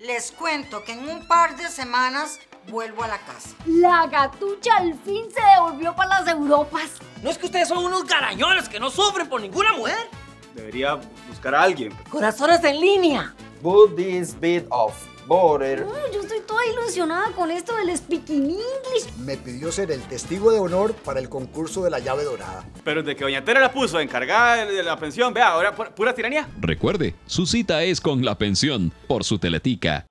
Les cuento que en un par de semanas vuelvo a la casa. La gatucha al fin se devolvió para las Europas. ¿No es que ustedes son unos garañones que no sufren por ninguna mujer? Debería buscar a alguien. Corazones en línea. Put this bit of No, yo estoy toda ilusionada con esto del speaking English. Me pidió ser el testigo de honor para el concurso de la llave dorada. Pero de que Doña Tere la puso encargada de la pensión, vea, ahora pura tiranía. Recuerde, su cita es con la pensión por su teletica.